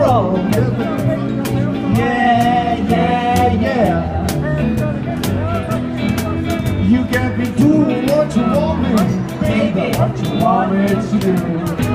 roll. Yeah, yeah, yeah. You can be doing what you want me, baby, what you want me to do.